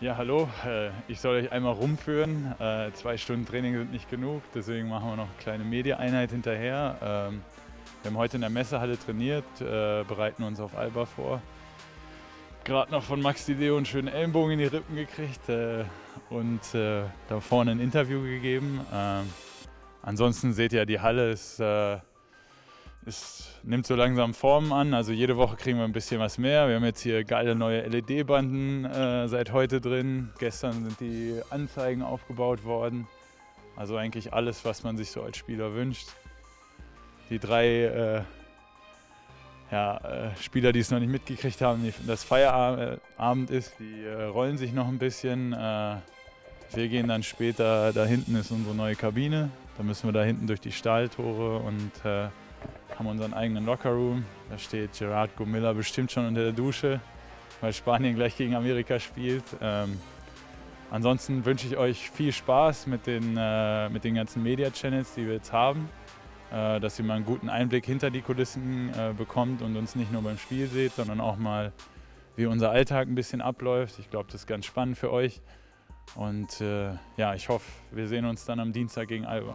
Ja, hallo. Äh, ich soll euch einmal rumführen. Äh, zwei Stunden Training sind nicht genug, deswegen machen wir noch eine kleine Media-Einheit hinterher. Ähm, wir haben heute in der Messehalle trainiert, äh, bereiten uns auf Alba vor. Gerade noch von Max Dideo einen schönen Ellenbogen in die Rippen gekriegt und da vorne ein Interview gegeben. Ähm, ansonsten seht ihr, die Halle ist es nimmt so langsam Formen an. Also jede Woche kriegen wir ein bisschen was mehr. Wir haben jetzt hier geile neue LED-Banden äh, seit heute drin. Gestern sind die Anzeigen aufgebaut worden. Also eigentlich alles, was man sich so als Spieler wünscht. Die drei äh, ja, äh, Spieler, die es noch nicht mitgekriegt haben, die, das Feierabend ist, die äh, rollen sich noch ein bisschen. Äh, wir gehen dann später, da hinten ist unsere neue Kabine. Da müssen wir da hinten durch die Stahltore und äh, haben unseren eigenen Lockerroom. Da steht Gerard Gomilla bestimmt schon unter der Dusche, weil Spanien gleich gegen Amerika spielt. Ähm, ansonsten wünsche ich euch viel Spaß mit den, äh, mit den ganzen Media-Channels, die wir jetzt haben. Äh, dass ihr mal einen guten Einblick hinter die Kulissen äh, bekommt und uns nicht nur beim Spiel seht, sondern auch mal, wie unser Alltag ein bisschen abläuft. Ich glaube, das ist ganz spannend für euch. Und äh, ja, ich hoffe, wir sehen uns dann am Dienstag gegen Alba.